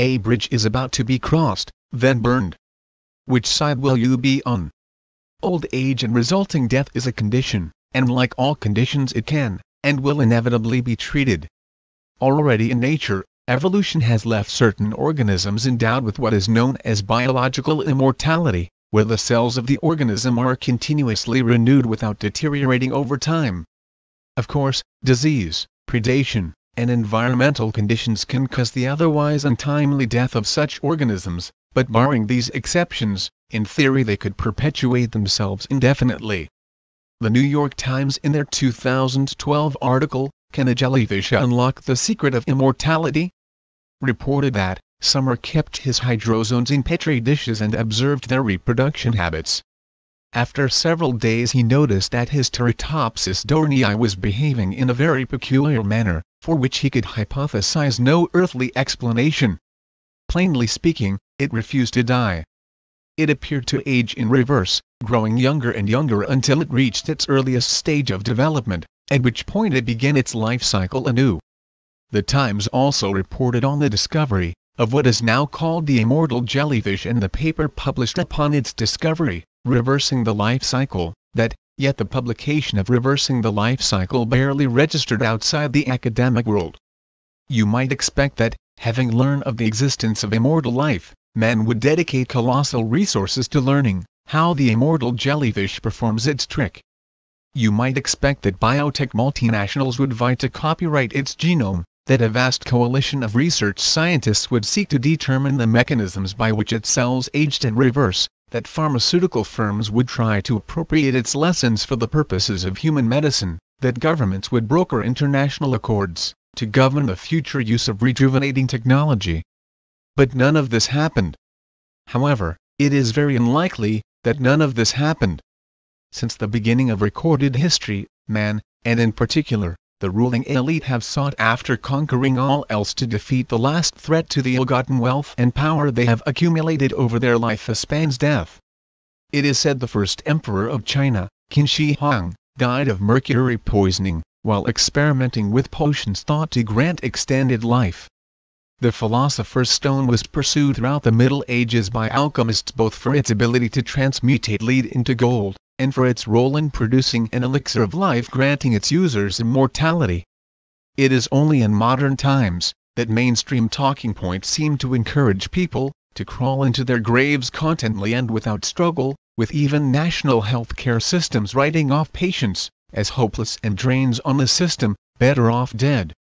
A bridge is about to be crossed, then burned. Which side will you be on? Old age and resulting death is a condition, and like all conditions it can, and will inevitably be treated. Already in nature, evolution has left certain organisms endowed with what is known as biological immortality, where the cells of the organism are continuously renewed without deteriorating over time. Of course, disease, predation, and environmental conditions can cause the otherwise untimely death of such organisms, but barring these exceptions, in theory they could perpetuate themselves indefinitely. The New York Times in their 2012 article, Can a Jellyfish Unlock the Secret of Immortality? reported that, Sommer kept his hydrozoans in petri dishes and observed their reproduction habits. After several days he noticed that his Turritopsis dohrnii was behaving in a very peculiar manner, for which he could hypothesize no earthly explanation. Plainly speaking, it refused to die. It appeared to age in reverse, growing younger and younger until it reached its earliest stage of development, at which point it began its life cycle anew. The Times also reported on the discovery of what is now called the immortal jellyfish and the paper published upon its discovery, Reversing the Life Cycle, that, yet the publication of Reversing the Life Cycle barely registered outside the academic world. You might expect that, having learned of the existence of immortal life, men would dedicate colossal resources to learning how the immortal jellyfish performs its trick. You might expect that biotech multinationals would vie to copyright its genome, that a vast coalition of research scientists would seek to determine the mechanisms by which its cells aged in reverse, that pharmaceutical firms would try to appropriate its lessons for the purposes of human medicine, that governments would broker international accords to govern the future use of rejuvenating technology, but none of this happened. However, it is very unlikely that none of this happened. Since the beginning of recorded history, man, and in particular, the ruling elite have sought after conquering all else to defeat the last threat to the ill-gotten wealth and power they have accumulated over their life as spans death. It is said the first emperor of China, Qin Shi Huang, died of mercury poisoning, while experimenting with potions thought to grant extended life. The philosopher's stone was pursued throughout the Middle Ages by alchemists both for its ability to transmutate lead into gold, and for its role in producing an elixir of life granting its users immortality. It is only in modern times that mainstream talking points seem to encourage people to crawl into their graves contently and without struggle, with even national health care systems writing off patients as hopeless and drains on the system, better off dead.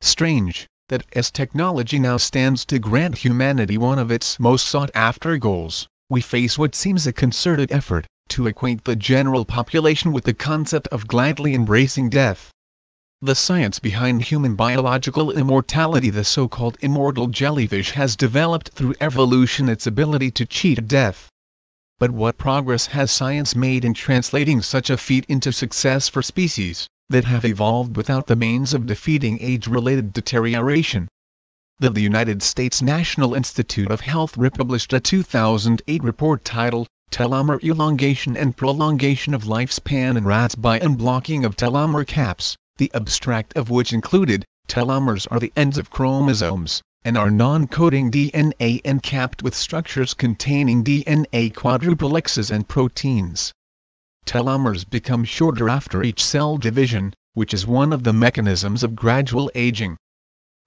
Strange that as technology now stands to grant humanity one of its most sought-after goals, we face what seems a concerted effort to acquaint the general population with the concept of gladly embracing death. The science behind human biological immortality the so-called immortal jellyfish has developed through evolution its ability to cheat death. But what progress has science made in translating such a feat into success for species? that have evolved without the means of defeating age-related deterioration. The, United States National Institute of Health republished a 2008 report titled, Telomere Elongation and Prolongation of Lifespan in Rats by Unblocking of Telomere Caps, the abstract of which included, telomeres are the ends of chromosomes, and are non-coding DNA and capped with structures containing DNA quadruplexes and proteins telomeres become shorter after each cell division, which is one of the mechanisms of gradual aging.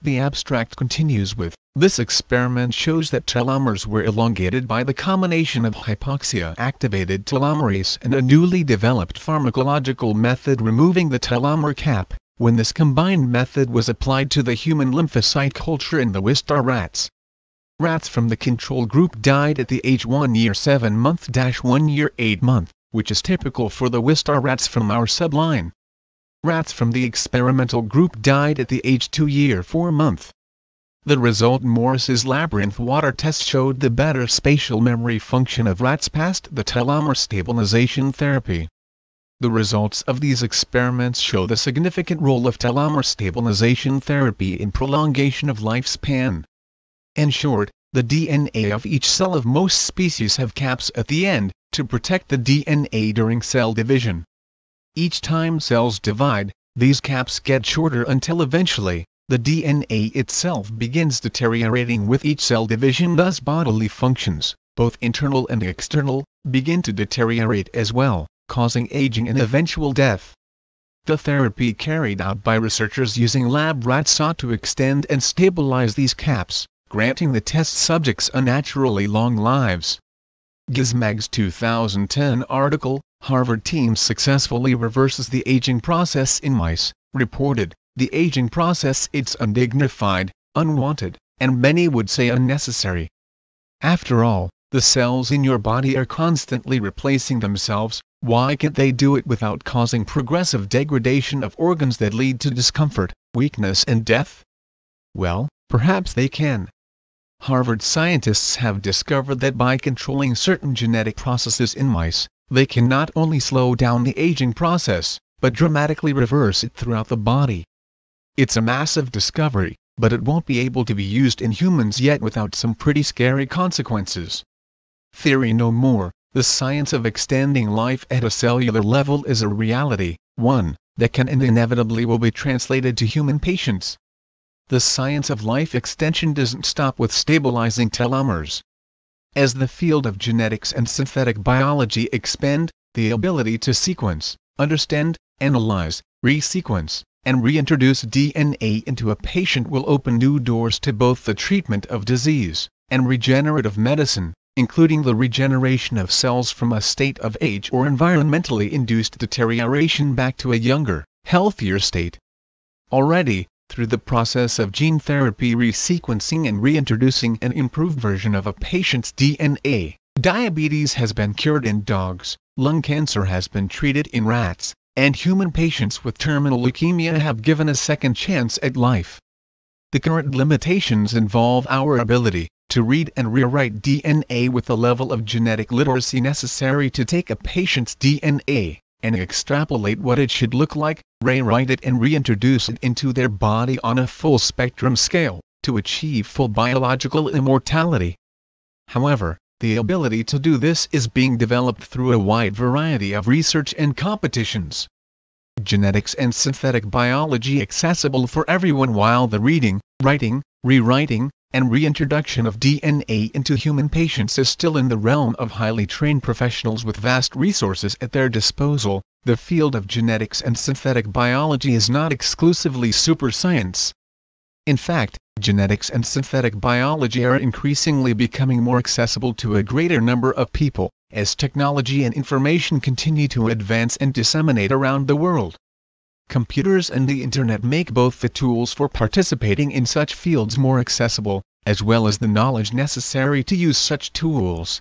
The abstract continues with, this experiment shows that telomeres were elongated by the combination of hypoxia-activated telomerase and a newly developed pharmacological method removing the telomere cap, when this combined method was applied to the human lymphocyte culture in the Wistar rats. Rats from the control group died at the age 1 year 7 month 1 year 8 month which is typical for the Wistar rats from our subline. Rats from the experimental group died at the age 2 year 4 month. The result Morris's labyrinth water test showed the better spatial memory function of rats past the telomere stabilization therapy. The results of these experiments show the significant role of telomere stabilization therapy in prolongation of lifespan. In short, the DNA of each cell of most species have caps at the end, to protect the DNA during cell division. Each time cells divide, these caps get shorter until eventually, the DNA itself begins deteriorating with each cell division thus bodily functions, both internal and external, begin to deteriorate as well, causing aging and eventual death. The therapy carried out by researchers using lab rats sought to extend and stabilize these caps, granting the test subjects unnaturally long lives. Gizmag's 2010 article, Harvard team successfully reverses the aging process in mice, reported, the aging process it's undignified, unwanted, and many would say unnecessary. After all, the cells in your body are constantly replacing themselves, why can't they do it without causing progressive degradation of organs that lead to discomfort, weakness and death? Well, perhaps they can. Harvard scientists have discovered that by controlling certain genetic processes in mice, they can not only slow down the aging process, but dramatically reverse it throughout the body. It's a massive discovery, but it won't be able to be used in humans yet without some pretty scary consequences. Theory no more, the science of extending life at a cellular level is a reality, one that can and inevitably will be translated to human patients. The science of life extension doesn't stop with stabilizing telomeres. As the field of genetics and synthetic biology expand, the ability to sequence, understand, analyze, resequence, and reintroduce DNA into a patient will open new doors to both the treatment of disease and regenerative medicine including the regeneration of cells from a state of age or environmentally induced deterioration back to a younger, healthier state. Already, through the process of gene therapy resequencing and reintroducing an improved version of a patient's DNA, diabetes has been cured in dogs, lung cancer has been treated in rats, and human patients with terminal leukemia have given a second chance at life. The current limitations involve our ability to read and rewrite DNA with the level of genetic literacy necessary to take a patient's DNA and extrapolate what it should look like, rewrite it and reintroduce it into their body on a full spectrum scale, to achieve full biological immortality. However, the ability to do this is being developed through a wide variety of research and competitions. Genetics and synthetic biology accessible for everyone while the reading, writing, rewriting, and reintroduction of DNA into human patients is still in the realm of highly trained professionals with vast resources at their disposal, the field of genetics and synthetic biology is not exclusively super science. In fact, genetics and synthetic biology are increasingly becoming more accessible to a greater number of people, as technology and information continue to advance and disseminate around the world computers and the internet make both the tools for participating in such fields more accessible, as well as the knowledge necessary to use such tools.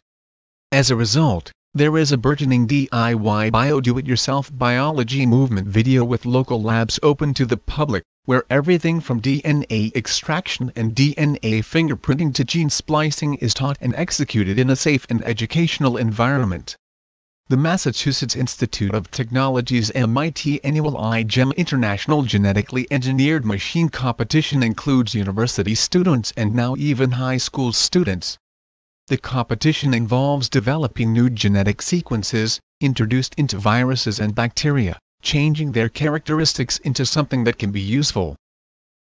As a result, there is a burgeoning DIY bio do-it-yourself biology movement video with local labs open to the public, where everything from DNA extraction and DNA fingerprinting to gene splicing is taught and executed in a safe and educational environment. The Massachusetts Institute of Technology's MIT annual iGEM International Genetically Engineered Machine Competition includes university students and now even high school students. The competition involves developing new genetic sequences, introduced into viruses and bacteria, changing their characteristics into something that can be useful.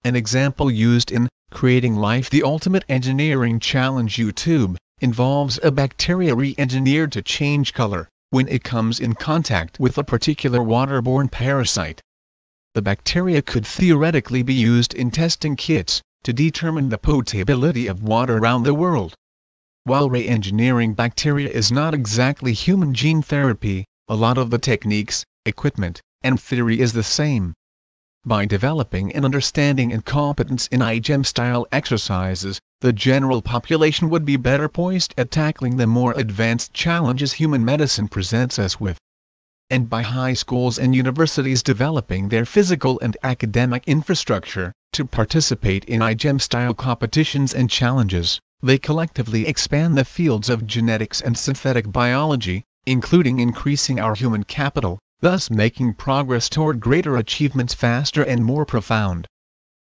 An example used in Creating Life The Ultimate Engineering Challenge YouTube involves a bacteria re-engineered to change color when it comes in contact with a particular waterborne parasite. The bacteria could theoretically be used in testing kits to determine the potability of water around the world. While re-engineering bacteria is not exactly human gene therapy, a lot of the techniques, equipment, and theory is the same. By developing an understanding and competence in iGEM-style exercises, the general population would be better poised at tackling the more advanced challenges human medicine presents us with. And by high schools and universities developing their physical and academic infrastructure to participate in iGEM-style competitions and challenges, they collectively expand the fields of genetics and synthetic biology, including increasing our human capital, thus making progress toward greater achievements faster and more profound.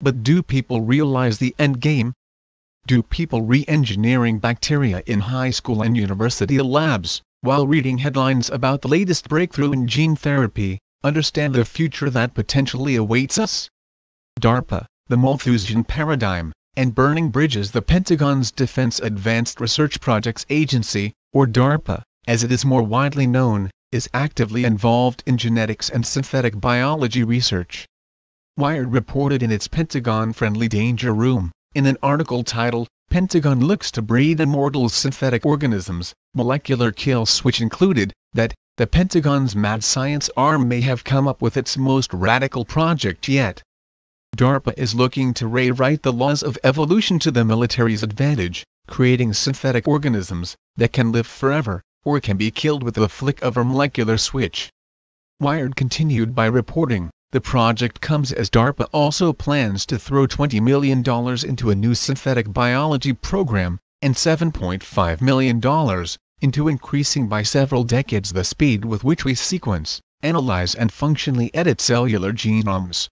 But do people realize the end game? Do people re-engineering bacteria in high school and university labs, while reading headlines about the latest breakthrough in gene therapy, understand the future that potentially awaits us? DARPA, the Malthusian paradigm, and burning bridges the Pentagon's Defense Advanced Research Projects Agency, or DARPA, as it is more widely known, is actively involved in genetics and synthetic biology research. Wired reported in its Pentagon-friendly Danger Room, in an article titled, Pentagon looks to breed immortal synthetic organisms, molecular kill switch included, that, the Pentagon's mad science arm may have come up with its most radical project yet. DARPA is looking to rewrite the laws of evolution to the military's advantage, creating synthetic organisms that can live forever, or can be killed with the flick of a molecular switch. Wired continued by reporting, the project comes as DARPA also plans to throw $20 million into a new synthetic biology program, and $7.5 million into increasing by several decades the speed with which we sequence, analyze and functionally edit cellular genomes.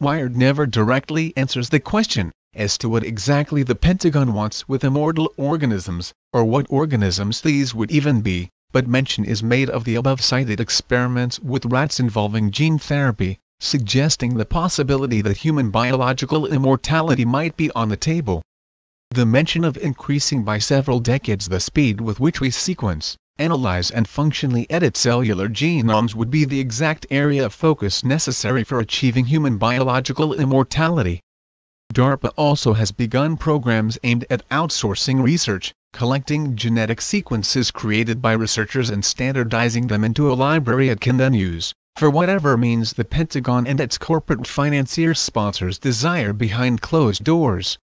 Wired never directly answers the question as to what exactly the Pentagon wants with immortal organisms, or what organisms these would even be, but mention is made of the above-cited experiments with rats involving gene therapy, suggesting the possibility that human biological immortality might be on the table. The mention of increasing by several decades the speed with which we sequence, analyze and functionally edit cellular genomes would be the exact area of focus necessary for achieving human biological immortality. DARPA also has begun programs aimed at outsourcing research, collecting genetic sequences created by researchers and standardizing them into a library it can then use, for whatever means the Pentagon and its corporate financier sponsors desire behind closed doors.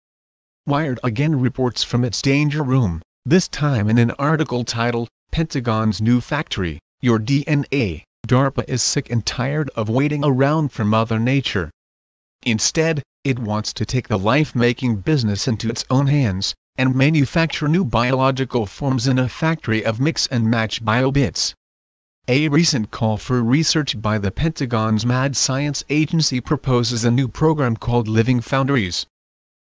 Wired again reports from its danger room, this time in an article titled, Pentagon's new factory, your DNA, DARPA is sick and tired of waiting around for Mother Nature. Instead, it wants to take the life-making business into its own hands, and manufacture new biological forms in a factory of mix-and-match biobits. A recent call for research by the Pentagon's Mad Science Agency proposes a new program called Living Foundries.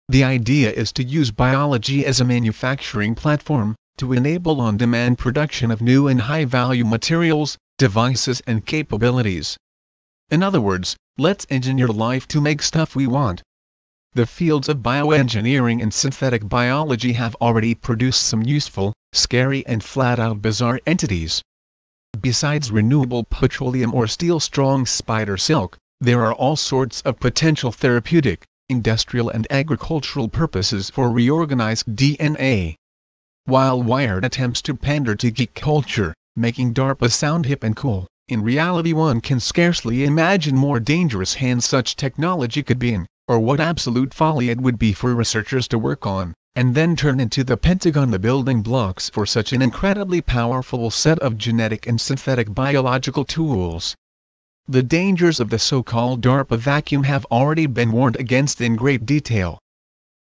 The idea is to use biology as a manufacturing platform, to enable on-demand production of new and high-value materials, devices and capabilities. In other words, let's engineer life to make stuff we want. The fields of bioengineering and synthetic biology have already produced some useful, scary and flat-out bizarre entities. Besides renewable petroleum or steel-strong spider silk, there are all sorts of potential therapeutic, industrial and agricultural purposes for reorganized DNA. While Wired attempts to pander to geek culture, making DARPA sound hip and cool, in reality one can scarcely imagine more dangerous hands such technology could be in, or what absolute folly it would be for researchers to work on, and then turn into the Pentagon the building blocks for such an incredibly powerful set of genetic and synthetic biological tools. The dangers of the so-called DARPA vacuum have already been warned against in great detail.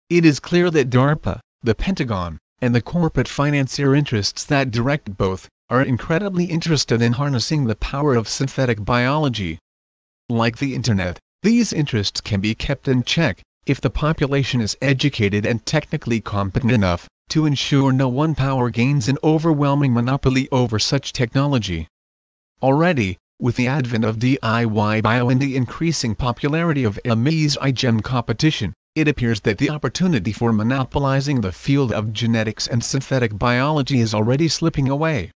It is clear that DARPA, the Pentagon, and the corporate financier interests that direct both, are incredibly interested in harnessing the power of synthetic biology. Like the internet, these interests can be kept in check, if the population is educated and technically competent enough, to ensure no one power gains an overwhelming monopoly over such technology. Already, with the advent of DIY bio and the increasing popularity of Amy's iGEM competition, it appears that the opportunity for monopolizing the field of genetics and synthetic biology is already slipping away.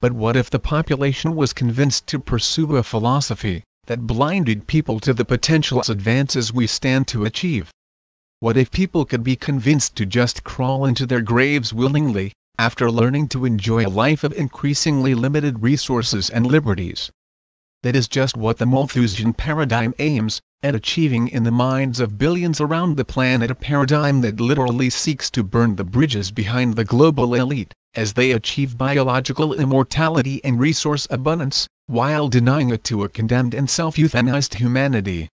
But what if the population was convinced to pursue a philosophy that blinded people to the potential advances we stand to achieve? What if people could be convinced to just crawl into their graves willingly, after learning to enjoy a life of increasingly limited resources and liberties? That is just what the Malthusian paradigm aims, at achieving in the minds of billions around the planet a paradigm that literally seeks to burn the bridges behind the global elite, as they achieve biological immortality and resource abundance, while denying it to a condemned and self-euthanized humanity.